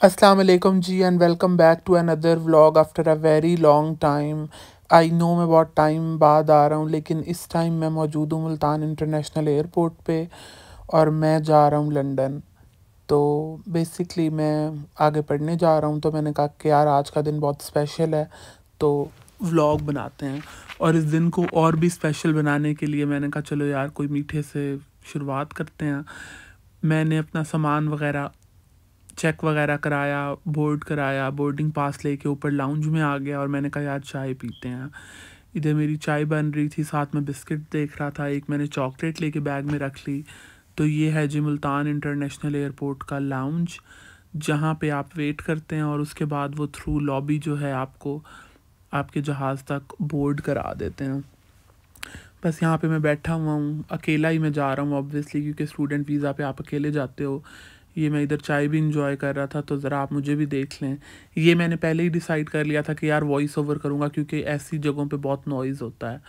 वालेकुम जी and welcome back to another vlog after a very long time I know मैं बहुत time बाद आ रहा हूँ, लेकिन इस टाइम मैं मौजूद हूँ मुल्तान इंटरनेशनल एयरपोर्ट पे और मैं जा रहा हूँ लंदन तो बेसिकली मैं आगे पढ़ने जा रहा हूँ तो मैंने कहा कि यार आज का दिन बहुत स्पेशल है तो व्लॉग बनाते हैं। और इस दिन को और भी स्पेशल बनाने के लिए मैंने कहा, चलो यार, कोई मीठे से शुरुआत करते हैं। मैंने अपना सामान वगैरह चेक वगैरह कराया बोर्ड कराया बोर्डिंग पास लेके ऊपर लाउंज में आ गया और मैंने कहा, यार, चाय पीते हैं। इधर मेरी चाय बन रही थी, साथ में बिस्किट देख रहा था, एक मैंने चॉकलेट लेके बैग में रख ली। तो ये है जी मुल्तान इंटरनेशनल एयरपोर्ट का लाउंज जहाँ पे आप वेट करते हैं और उसके बाद वो थ्रू लॉबी जो है आपको, आपके जहाज़ तक बोर्ड करा देते हैं। बस यहाँ पे मैं बैठा हुआ हूँ, अकेला ही मैं जा रहा हूँ ऑब्वियसली क्योंकि स्टूडेंट वीज़ा पे आप अकेले जाते हो। ये मैं इधर चाय भी इंजॉय कर रहा था तो ज़रा आप मुझे भी देख लें। ये मैंने पहले ही डिसाइड कर लिया था कि यार वॉइस ओवर करूँगा, क्योंकि ऐसी जगहों पे बहुत नॉइज़ होता है।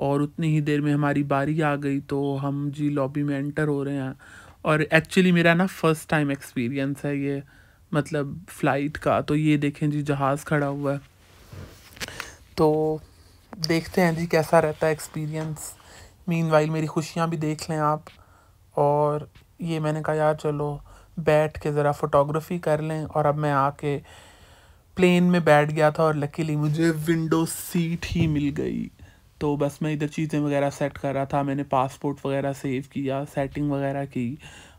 और उतनी ही देर में हमारी बारी आ गई तो हम जी लॉबी में एंटर हो रहे हैं। और एक्चुअली मेरा ना फ़र्स्ट टाइम एक्सपीरियंस है ये मतलब फ़्लाइट का। तो ये देखें जी, जहाज़ खड़ा हुआ है। तो देखते हैं जी कैसा रहता है एक्सपीरियंस मीन मेरी खुशियाँ भी देख लें आप। और ये मैंने कहा, यार चलो बैठ के ज़रा फ़ोटोग्राफ़ी कर लें और अब मैं आके प्लेन में बैठ गया था और लकीली मुझे विंडो सीट ही मिल गई। तो बस मैं इधर चीज़ें वगैरह सेट कर रहा था, मैंने पासपोर्ट वगैरह सेव किया सेटिंग वगैरह की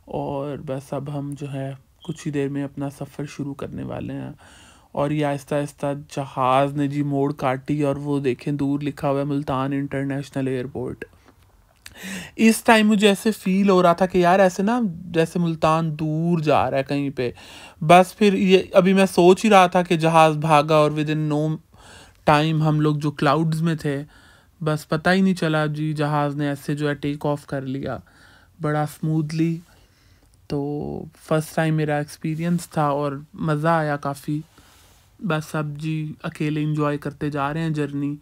और बस अब हम जो है कुछ ही देर में अपना सफ़र शुरू करने वाले हैं। और ये आहिस्ता आहिस्ता जहाज़ ने जी मोड़ काटी और वो देखें दूर लिखा हुआ है, मुल्तान इंटरनेशनल एयरपोर्ट। इस टाइम मुझे ऐसे फील हो रहा था कि यार ऐसे ना, जैसे मुल्तान दूर जा रहा है कहीं पे। बस फिर ये, अभी मैं सोच ही रहा था कि जहाज़ भागा और विद इन नो टाइम हम लोग जो क्लाउड्स में थे, बस पता ही नहीं चला जी जहाज़ ने ऐसे जो है टेक ऑफ़ कर लिया। बड़ा स्मूथली तो फ़र्स्ट टाइम मेरा एक्सपीरियंस था और मज़ा आया काफ़ी। बस अब जी अकेले इंजॉय करते जा रहे हैं जर्नी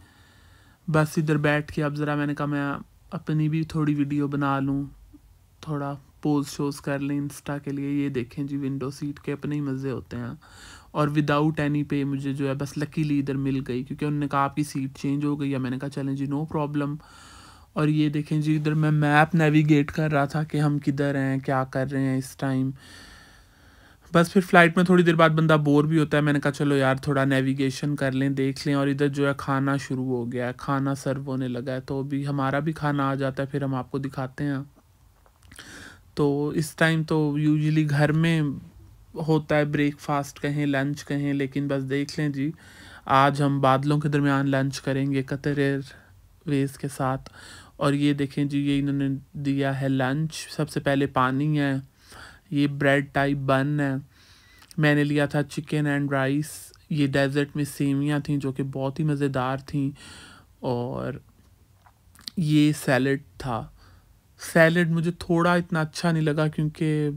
बस इधर बैठ के अब ज़रा मैंने कहा मैं अपनी भी थोड़ी वीडियो बना लूँ, थोड़ा पोज शोज़ कर लें इंस्टा के लिए, ये देखें जी विंडो सीट के अपने ही मज़े होते हैं। और विदाउट एनी पे मुझे जो है बस लकीली इधर मिल गई, क्योंकि उन्होंने कहा आपकी सीट चेंज हो गई है। मैंने कहा, चलें जी नो प्रॉब्लम और ये देखें जी, इधर मैं मैप नेविगेट कर रहा था कि हम किधर हैं, क्या कर रहे हैं इस टाइम बस फिर फ़्लाइट में थोड़ी देर बाद बंदा बोर भी होता है। मैंने कहा, चलो यार, थोड़ा नेविगेशन कर लें, देख लें। और इधर जो है, खाना शुरू हो गया है। खाना सर्व होने लगा है। तो अभी हमारा भी खाना आ जाता है, फिर हम आपको दिखाते हैं। तो इस टाइम तो यूजली घर में होता है ब्रेकफास्ट कहें लंच कहें, लेकिन बस देख लें जी, आज हम बादलों के दरमियान लंच करेंगे कतर वेज के साथ। और ये देखें जी, ये इन्होंने दिया है लंच सबसे पहले पानी है। ये ब्रेड टाइप बन है। मैंने लिया था चिकन एंड राइस ये डेजर्ट में सेवियाँ थी जो कि बहुत ही मज़ेदार थी और ये सैलड था। सैलड मुझे थोड़ा इतना अच्छा नहीं लगा क्योंकि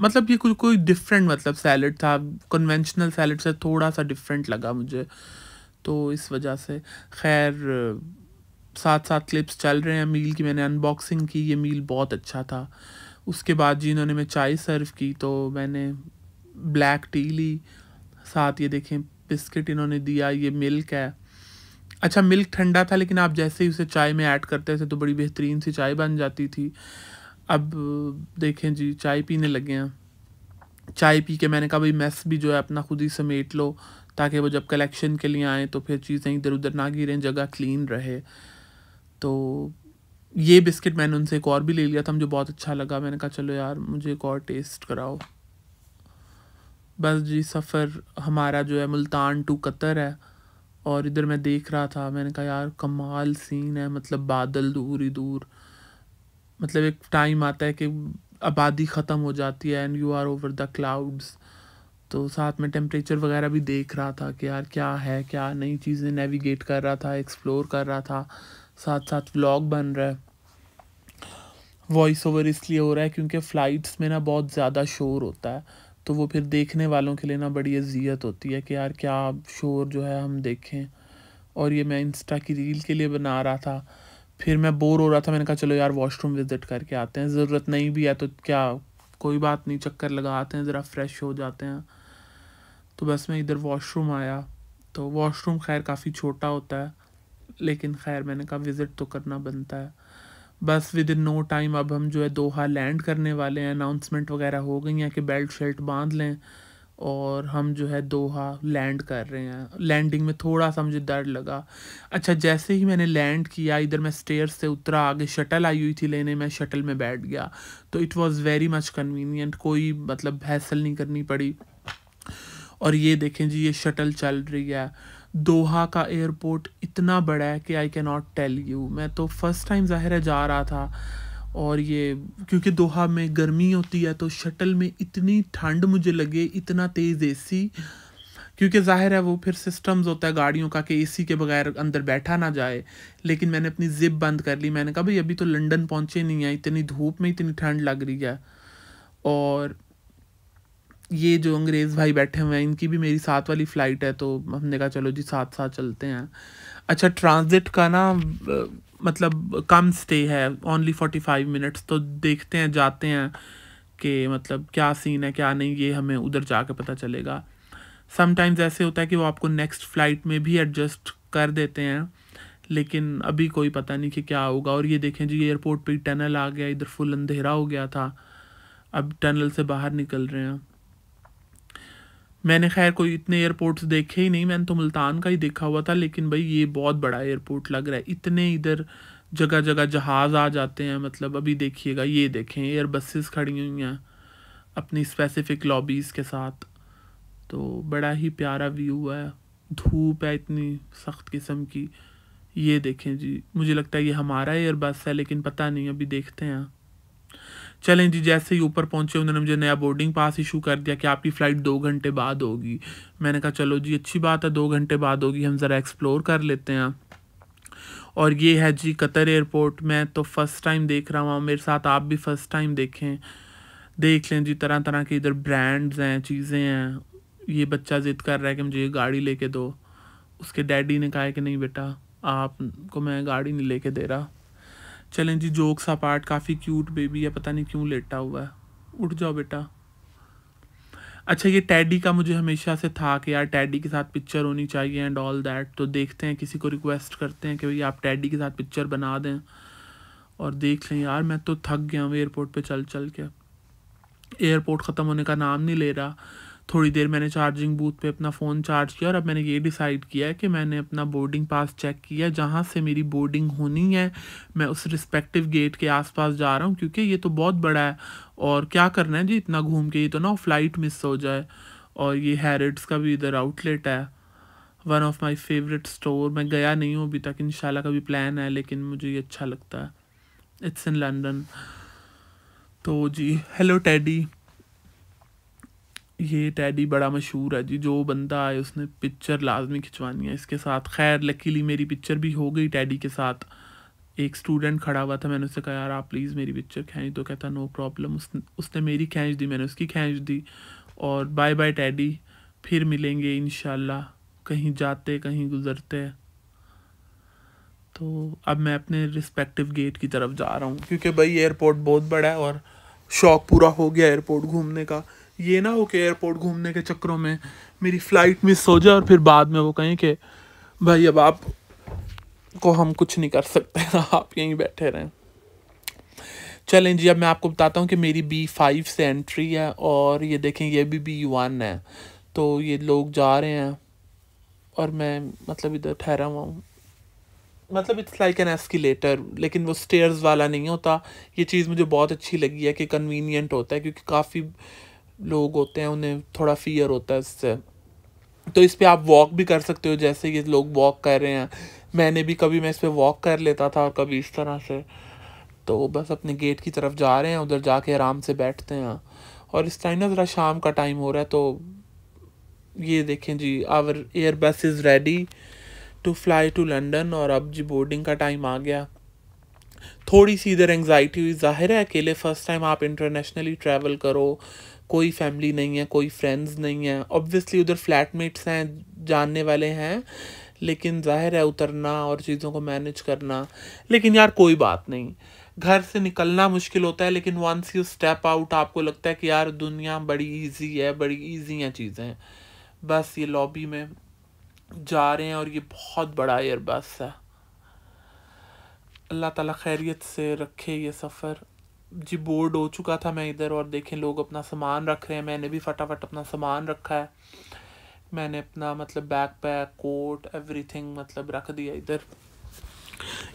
मतलब ये कुछ कोई डिफरेंट मतलब सैलड था। कन्वेंशनल सैलड से थोड़ा सा डिफरेंट लगा मुझे। तो इस वजह से खैर साथ साथ क्लिप्स चल रहे हैं। मील की मैंने अनबॉक्सिंग की। ये मील बहुत अच्छा था। उसके बाद जी इन्होंने मैं चाय सर्व की तो मैंने ब्लैक टी ली। साथ ये देखें बिस्किट इन्होंने दिया, ये मिल्क है। अच्छा मिल्क ठंडा था, लेकिन आप जैसे ही उसे चाय में ऐड करते थे तो बड़ी बेहतरीन सी चाय बन जाती थी। अब देखें जी, चाय पीने लगे हैं। चाय पी के मैंने कहा, भाई मेस भी जो है, अपना खुद ही समेट लो, ताकि वो जब कलेक्शन के लिए आए तो फिर चीज़ें इधर उधर ना गिरें, जगह क्लीन रहे। तो ये बिस्किट मैंने उनसे एक और भी ले लिया था, मुझे बहुत अच्छा लगा। मैंने कहा, चलो यार, मुझे एक और टेस्ट कराओ। बस जी, सफ़र हमारा जो है मुल्तान टू कतर है, और इधर मैं देख रहा था। मैंने कहा, यार, कमाल सीन है मतलब बादल दूर ही दूर। मतलब एक टाइम आता है कि आबादी ख़त्म हो जाती है and you are over the clouds तो साथ में टेम्परेचर वगैरह भी देख रहा था कि यार, क्या है, क्या नई चीज़ें नेविगेट कर रहा था एक्सप्लोर कर रहा था। साथ साथ व्लॉग बन रहा है। वॉइस ओवर इसलिए हो रहा है क्योंकि फ़्लाइट्स में ना बहुत ज़्यादा शोर होता है। तो वो फिर देखने वालों के लिए ना बड़ी अजियत होती है कि यार क्या शोर जो है हम देखें। और ये मैं इंस्टा की रील के लिए बना रहा था। फिर मैं बोर हो रहा था, मैंने कहा, चलो यार वॉशरूम विज़िट करके आते हैं। ज़रूरत नहीं भी है तो क्या, कोई बात नहीं, चक्कर लगाते हैं, ज़रा फ्रेश हो जाते हैं। तो बस मैं इधर वॉशरूम आया। तो वॉशरूम खैर काफ़ी छोटा होता है। लेकिन खैर मैंने कहा विज़िट तो करना बनता है। बस विद इन नो टाइम अब हम जो है दोहा लैंड करने वाले हैं अनाउंसमेंट वगैरह हो गई हैं कि बेल्ट शेल्ट बाँध लें और हम जो है दोहा लैंड कर रहे हैं। लैंडिंग में थोड़ा सा मुझे डर लगा। अच्छा जैसे ही मैंने लैंड किया, इधर मैं स्टेयर से उतरा, आगे शटल आई हुई थी लेने, मैं शटल में बैठ गया। तो it was very much convenient कोई मतलब हैसल नहीं करनी पड़ी। और ये देखें जी, ये शटल चल रही है। दोहा का एयरपोर्ट इतना बड़ा है कि I can not tell you मैं तो फ़र्स्ट टाइम ज़ाहिर है जा रहा था और ये, क्योंकि दोहा में गर्मी होती है तो शटल में इतनी ठंड मुझे लगे, इतना तेज़ एसी क्योंकि ज़ाहिर है वो फिर सिस्टम्स होता है गाड़ियों का कि एसी के बगैर अंदर बैठा ना जाए। लेकिन मैंने अपनी जिप बंद कर ली। मैंने कहा, भाई, अभी तो लंदन पहुँचे नहीं है, इतनी धूप में इतनी ठंड लग रही है। और ये जो अंग्रेज़ भाई बैठे हुए हैं, इनकी भी मेरी साथ वाली फ़्लाइट है तो हमने कहा, चलो जी साथ साथ चलते हैं। अच्छा ट्रांजिट का ना मतलब कम स्टे है ओनली फोर्टी फाइव मिनट्स तो देखते हैं, जाते हैं कि मतलब क्या सीन है, क्या नहीं, ये हमें उधर जाके पता चलेगा। समटाइम्स ऐसे होता है कि वो आपको नेक्स्ट फ़्लाइट में भी एडजस्ट कर देते हैं, लेकिन अभी कोई पता नहीं कि क्या होगा। और ये देखें जी एयरपोर्ट पे टनल आ गया, इधर फुल अंधेरा हो गया था। अब टनल से बाहर निकल रहे हैं। मैंने खैर कोई इतने एयरपोर्ट्स देखे ही नहीं, मैंने तो मुल्तान का ही देखा हुआ था, लेकिन भाई ये बहुत बड़ा एयरपोर्ट लग रहा है। इतने इधर जगह जगह जहाज़ आ जाते हैं मतलब अभी देखिएगा, ये देखें एयर बसेस खड़ी हुई हैं अपनी स्पेसिफिक लॉबीज़ के साथ। तो बड़ा ही प्यारा व्यू है। धूप है इतनी सख्त किस्म की। ये देखें जी, मुझे लगता है ये हमारा एयर बस है, लेकिन पता नहीं, अभी देखते हैं। चलें जी, जैसे ही ऊपर पहुँचे, उन्होंने मुझे नया बोर्डिंग पास इशू कर दिया कि आपकी फ़्लाइट दो घंटे बाद होगी। मैंने कहा, चलो जी, अच्छी बात है, दो घंटे बाद होगी, हम ज़रा एक्सप्लोर कर लेते हैं। और ये है जी, कतर एयरपोर्ट मैं तो फ़र्स्ट टाइम देख रहा हूँ, मेरे साथ आप भी फ़र्स्ट टाइम देखें। देख लें जी तरह तरह के इधर ब्रांड्स हैं, चीज़ें हैं। ये बच्चा ज़िद कर रहा है कि मुझे ये गाड़ी लेके दो। उसके डैडी ने कहा है कि, नहीं बेटा, आपको मैं गाड़ी नहीं लेके दे रहा। चलें जी, जोक्स अपार्ट, काफ़ी क्यूट बेबी है, पता नहीं क्यों लेटा हुआ है। उठ जाओ बेटा। अच्छा ये टैडी का मुझे हमेशा से था कि यार टैडी के साथ पिक्चर होनी चाहिए एंड ऑल दैट तो देखते हैं, किसी को रिक्वेस्ट करते हैं कि भाई आप टैडी के साथ पिक्चर बना दें। और देख लें, यार मैं तो थक गया हूँ एयरपोर्ट पे चल चल के। एयरपोर्ट ख़त्म होने का नाम नहीं ले रहा। थोड़ी देर मैंने चार्जिंग बूथ पे अपना फ़ोन चार्ज किया और अब मैंने ये डिसाइड किया है कि मैंने अपना बोर्डिंग पास चेक किया, जहाँ से मेरी बोर्डिंग होनी है, मैं उस रिस्पेक्टिव गेट के आसपास जा रहा हूँ, क्योंकि ये तो बहुत बड़ा है और क्या करना है जी, इतना घूम के, ये तो ना फ़्लाइट मिस हो जाए और ये हैरिड्स का भी इधर आउटलेट है। One of my favourite store मैं गया नहीं हूँ अभी तक इन का भी प्लान है, लेकिन मुझे ये अच्छा लगता है। इट्स इन लंडन तो जी हेलो टैडी ये टैडी बड़ा मशहूर है जी, जो बंदा आए उसने पिक्चर लाजमी खिंचवानी है इसके साथ। खैर लकीली मेरी पिक्चर भी हो गई टैडी के साथ। एक स्टूडेंट खड़ा हुआ था, मैंने उससे कहा, यार, आप प्लीज़ मेरी पिक्चर खींच। दो कहता नो प्रॉब्लम उसने उसने मेरी खींच दी, मैंने उसकी खींच दी। और बाय बाय टैडी फिर मिलेंगे इन कहीं जाते, कहीं गुजरते। तो अब मैं अपने रिस्पेक्टिव गेट की तरफ़ जा रहा हूँ, क्योंकि भाई एयरपोर्ट बहुत बड़ा है और शौक पूरा हो गया एयरपोर्ट घूमने का। ये ना हो कि एयरपोर्ट घूमने के चक्करों में मेरी फ़्लाइट मिस हो जाए और फिर बाद में वो कहें कि, भाई, अब आप को हम कुछ नहीं कर सकते आप यहीं बैठे रहें। चलें जी, अब मैं आपको बताता हूँ कि मेरी बी फाइव से एंट्री है और ये देखें, ये भी बी वन है। तो ये लोग जा रहे हैं और मैं मतलब इधर ठहरा हुआ हूँ। मतलब इट्स लाइक एन एस्किलेटर लेकिन वो स्टेयर्स वाला नहीं होता। ये चीज़ मुझे बहुत अच्छी लगी है कि कन्वीनियंट होता है, क्योंकि काफ़ी लोग होते हैं, उन्हें थोड़ा फियर होता है इससे। तो इस पर आप वॉक भी कर सकते हो, जैसे कि लोग वॉक कर रहे हैं। मैंने भी कभी, मैं इस पर वॉक कर लेता था कभी इस तरह से। तो बस अपने गेट की तरफ़ जा रहे हैं, उधर जाके आराम से बैठते हैं। और इस टाइम ना ज़रा शाम का टाइम हो रहा है तो ये देखें जी our airbus is ready to fly to London और अब जी बोर्डिंग का टाइम आ गया। थोड़ी सी इधर एंगजाइटी हुई। ज़ाहिर है अकेले फ़र्स्ट टाइम आप इंटरनेशनली ट्रैवल करो कोई फैमिली नहीं है, कोई फ्रेंड्स नहीं है। ऑब्वियसली उधर फ्लैटमेट्स हैं, जानने वाले हैं, लेकिन ज़ाहिर है उतरना और चीज़ों को मैनेज करना। लेकिन यार कोई बात नहीं। घर से निकलना मुश्किल होता है, लेकिन वंस यू स्टेप आउट आपको लगता है कि यार दुनिया बड़ी इजी है, बड़ी इजी हैं चीज़ें। बस ये लॉबी में जा रहे हैं और ये बहुत बड़ा एयर बस है। अल्लाह ताला खैरियत से रखे ये सफ़र। जी बोर्ड हो चुका था मैं इधर और देखें लोग अपना सामान रख रहे हैं। मैंने भी फटाफट अपना सामान रखा है। मैंने अपना मतलब बैक पैक कोट एवरीथिंग मतलब रख दिया इधर।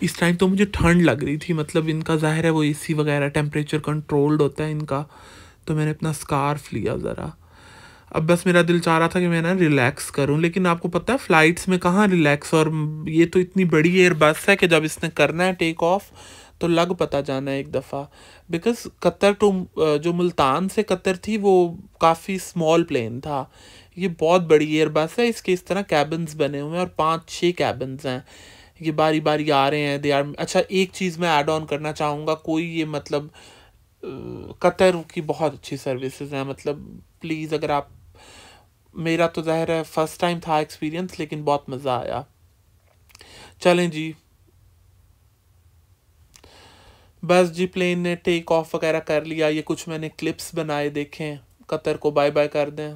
इस टाइम तो मुझे ठंड लग रही थी मतलब इनका ज़ाहिर है वो एसी वगैरह टेम्परेचर कंट्रोल्ड होता है इनका। तो मैंने अपना स्कार्फ लिया ज़रा। अब बस मेरा दिल चाह रहा था कि मैं ना रिलैक्स करूँ, लेकिन आपको पता है फ़्लाइट्स में कहाँ रिलैक्स और ये तो इतनी बड़ी एयर बस है कि जब इसने करना है टेक ऑफ़ तो लग पता जाना एक दफ़ा। बिकॉज़ कतर टू जो मुल्तान से कतर थी, वो काफ़ी स्मॉल प्लेन था। ये बहुत बड़ी एयरबस है, इसके इस तरह कैबिन्स बने हुए हैं और पाँच छः कैबिन्स हैं। ये बारी बारी आ रहे हैं दे आर अच्छा एक चीज़ मैं ऐड ऑन करना चाहूँगा, कोई ये मतलब कतर की बहुत अच्छी सर्विसेज़ हैं। मतलब प्लीज़ अगर आप, मेरा तो ज़ाहिर है फ़र्स्ट टाइम था एक्सपीरियंस लेकिन बहुत मज़ा आया। चलें जी। बस जी प्लेन ने टेक ऑफ़ वगैरह कर लिया, ये कुछ मैंने क्लिप्स बनाए देखें कतर को बाय बाय कर दें।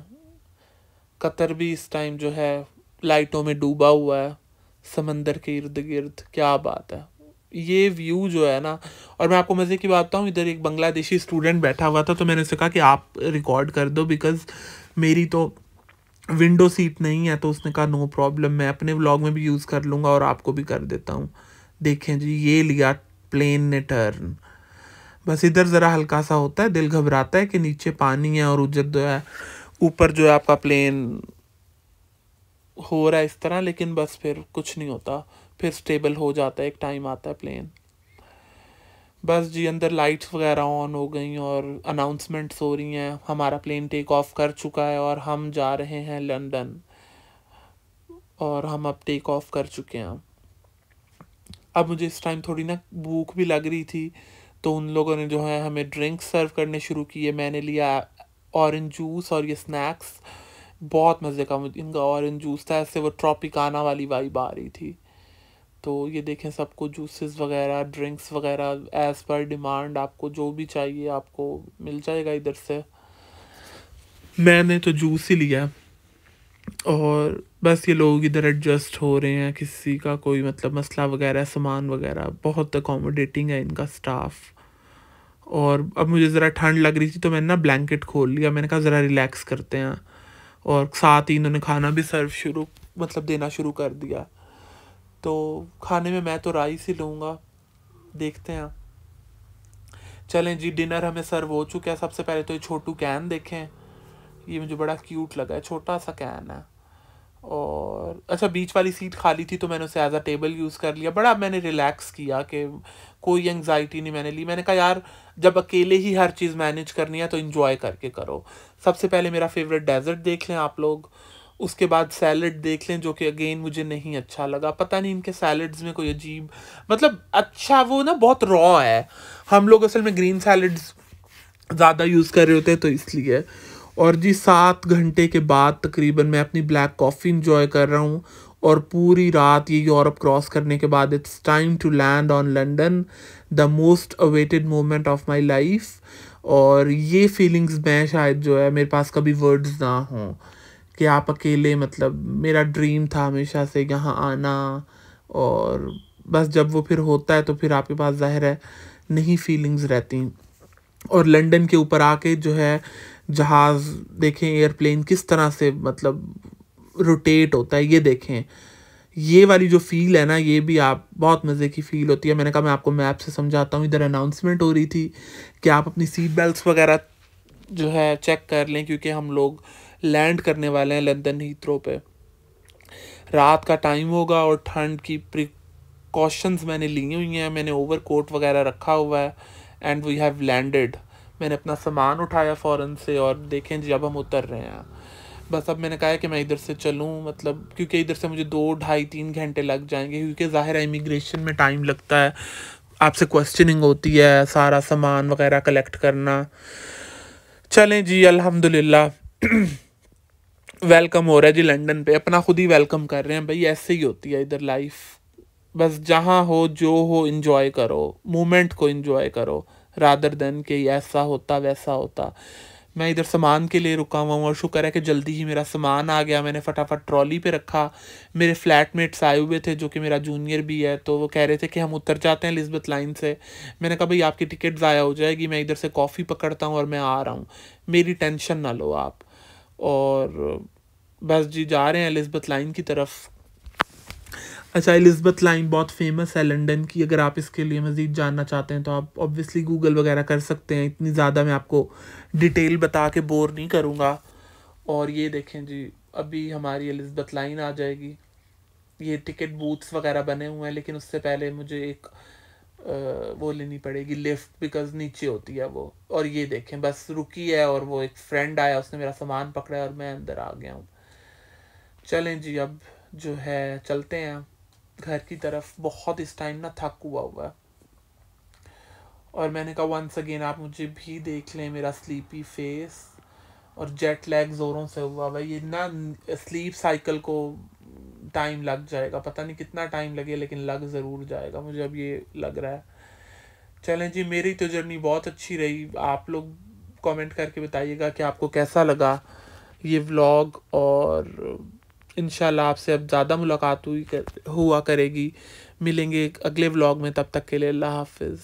कतर भी इस टाइम जो है लाइटों में डूबा हुआ है। समंदर के इर्द गिर्द, क्या बात है। ये व्यू जो है ना, और मैं आपको मज़े की बात बताऊँ, इधर एक बांग्लादेशी स्टूडेंट बैठा हुआ था तो मैंने उसे कहा कि आप रिकॉर्ड कर दो बिकॉज़ मेरी तो विंडो सीट नहीं है तो उसने कहा नो प्रॉब्लम मैं अपने व्लॉग में भी यूज़ कर लूँगा और आपको भी कर देता हूँ। देखें जी, ये लिया प्लेन ने टर्न बस इधर ज़रा हल्का सा होता है, दिल घबराता है कि नीचे पानी है और उधर जो है, ऊपर जो है आपका प्लेन हो रहा है इस तरह, लेकिन बस फिर कुछ नहीं होता, फिर स्टेबल हो जाता है, एक टाइम आता है प्लेन बस जी, अंदर लाइट्स वगैरह ऑन हो गई और अनाउंसमेंट्स हो रही हैं, हमारा प्लेन टेक ऑफ़ कर चुका है और हम जा रहे हैं लंदन और हम अब टेक ऑफ़ कर चुके हैं अब मुझे इस टाइम थोड़ी ना भूख भी लग रही थी तो उन लोगों ने जो है हमें ड्रिंक्स सर्व करने शुरू किए। मैंने लिया ऑरेंज जूस और ये स्नैक्स बहुत मज़े का इनका ऑरेंज जूस था, ऐसे वो ट्रॉपिकाना वाली वाइब आ रही थी। तो ये देखें सबको जूसेस वगैरह ड्रिंक्स वगैरह एज़ पर डिमांड आपको जो भी चाहिए आपको मिल जाएगा इधर से। मैंने तो जूस ही लिया। और बस ये लोग इधर एडजस्ट हो रहे हैं, किसी का कोई मतलब मसला वगैरह, सामान वगैरह, बहुत अकोमोडेटिंग है इनका स्टाफ और अब मुझे ज़रा ठंड लग रही थी तो मैंने ना ब्लैंकेट खोल लिया, मैंने कहा ज़रा रिलैक्स करते हैं। और साथ ही इन्होंने खाना भी सर्व शुरू मतलब देना शुरू कर दिया। तो खाने में मैं तो राइस ही लूँगा। देखते हैं। चलें जी डिनर हमें सर्व हो चुका है। सबसे पहले तो ये छोटू कैन देखें। ये मुझे बड़ा क्यूट लगा है, छोटा सा कैन है। और अच्छा बीच वाली सीट खाली थी तो मैंने उसे एज अ टेबल यूज़ कर लिया। बड़ा मैंने रिलैक्स किया कि कोई एंगजाइटी नहीं मैंने ली। मैंने कहा, यार, जब अकेले ही हर चीज़ मैनेज करनी है तो इन्जॉय करके करो। सबसे पहले मेरा फेवरेट डेजर्ट देख लें आप लोग। उसके बाद सैलड देख लें जो कि अगेन मुझे नहीं अच्छा लगा। पता नहीं इनके सैलड्स में कोई अजीब मतलब अच्छा वो ना बहुत रॉ है। हम लोग असल में ग्रीन सैलड्स ज़्यादा यूज़ कर रहे होते हैं तो इसलिए और जी सात घंटे के बाद तकरीबन मैं अपनी ब्लैक कॉफ़ी इंजॉय कर रहा हूँ और पूरी रात ये यूरोप क्रॉस करने के बाद it's time to land on London the most awaited moment of my life और ये फीलिंग्स मैं शायद जो है मेरे पास कभी वर्ड्स ना हों कि आप अकेले मतलब मेरा ड्रीम था हमेशा से यहाँ आना और बस जब वो फिर होता है तो फिर आपके पास ज़ाहिर है नहीं फीलिंग्स रहती। और लंदन के ऊपर आके जो है जहाज़ देखें एयरप्लेन किस तरह से मतलब रोटेट होता है, ये देखें। ये वाली जो फील है ना, ये भी आप, बहुत मज़े की फ़ील होती है। मैंने कहा, मैं आपको मैप से समझाता हूँ, इधर अनाउंसमेंट हो रही थी कि आप अपनी सीट बेल्ट वगैरह जो है चेक कर लें, क्योंकि हम लोग लैंड करने वाले हैं लंदन हीथ्रो पे। रात का टाइम होगा और ठंड की प्रिकॉशंस मैंने ली हुई हैं, मैंने ओवर कोट वगैरह रखा हुआ है एंड वी हैव लैंडेड मैंने अपना सामान उठाया फ़ौरन से और देखें जी, अब हम उतर रहे हैं। बस अब मैंने कहा कि मैं इधर से चलूँ मतलब क्योंकि इधर से मुझे दो, ढाई, तीन घंटे लग जाएँगे, क्योंकि ज़ाहिर है इमिग्रेशन में टाइम लगता है। आपसे क्वेश्चनिंग होती है, सारा सामान वगैरह कलेक्ट करना। चलें जी, अल्हम्दुलिल्लाह। वेलकम हो रहा है जी लंदन पे। अपना खुद ही वेलकम कर रहे हैं भाई, ऐसे ही होती है इधर लाइफ बस जहाँ हो, जो हो इन्जॉय करो। मोमेंट को इन्जॉय करो। रादर देन कि ऐसा होता, वैसा होता। मैं इधर सामान के लिए रुका हुआ हूँ और शुक्र है कि जल्दी ही मेरा सामान आ गया। मैंने फटाफट ट्रॉली पे रखा। मेरे फ्लैटमेट्स आए हुए थे जो कि मेरा जूनियर भी है तो वो कह रहे थे कि हम उतर जाते हैं लिजबत लाइन से। मैंने कहा, भाई, आपकी टिकट ज़ाया हो जाएगी। मैं इधर से कॉफ़ी पकड़ता हूँ और मैं आ रहा हूँ। मेरी टेंशन ना लो आप। और बस जी, जा रहे हैं लिजबत लाइन की तरफ़। अच्छा एलिज़बथ लाइन बहुत फ़ेमस है लंदन की अगर आप इसके लिए मज़ीद जानना चाहते हैं तो आप ऑब्वियसली गूगल वगैरह कर सकते हैं इतनी ज़्यादा मैं आपको डिटेल बता के बोर नहीं करूँगा। और ये देखें जी अभी हमारी एलिज़बथ लाइन आ जाएगी। ये टिकट बूथ्स वगैरह बने हुए हैं लेकिन उससे पहले मुझे एक आ, वो लेनी पड़ेगी लिफ्ट बिकॉज़ नीचे होती है वो। और ये देखें बस रुकी है और वो एक फ्रेंड आया उसने मेरा सामान पकड़ा और मैं अंदर आ गया हूँ। चलें जी अब जो है चलते हैं। घर की तरफ़ बहुत इस टाइम ना थक हुआ हुआ और मैंने कहा वंस अगेन आप मुझे भी देख लें मेरा स्लीपी फेस और जेट लैग ज़ोरों से हुआ हुआ ये ना स्लीप साइकिल को टाइम लग जाएगा। पता नहीं कितना टाइम लगे, लेकिन लग ज़रूर जाएगा। मुझे अब ये लग रहा है। चलें जी, मेरी तो जर्नी बहुत अच्छी रही। आप लोग कमेंट करके बताइएगा कि आपको कैसा लगा ये व्लॉग और इन आपसे अब ज़्यादा मुलाकात हुई कर, हुआ करेगी। मिलेंगे अगले व्लॉग में तब तक के लिए अल्लाह हाफिज़।